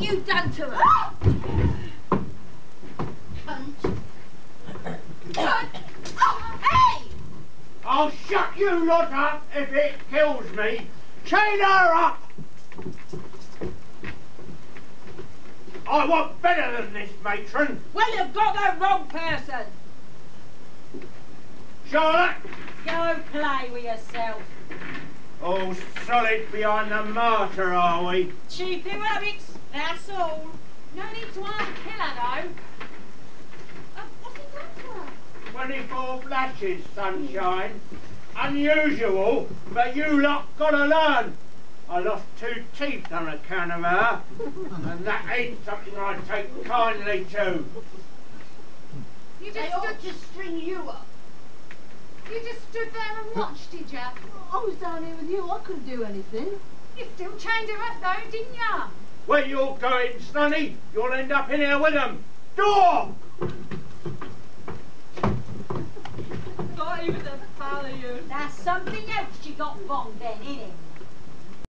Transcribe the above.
what you done to her? Cunt. Cunt. Hey! I'll shut you lot up if it kills me. Chain her up! I want better than this, matron. Well, you've got the wrong person. Charlotte, Go play with yourself. all solid behind the martyr, are we? Cheap rabbits, that's all. No need to harm kill her, though. Uh, what's he done to her? 24 flashes, sunshine. Unusual, but you lot gotta learn. I lost two teeth on account of her, and that ain't something I take kindly to. You They just ought stood, to string you up. you just stood there and watched, did ya? I was down here with you. I couldn't do anything. You still chained her up though, didn't ya? Where you're going, Sonny, you'll end up in here with them. Door! Got even the follow you. That's something else you got wrong then, innit?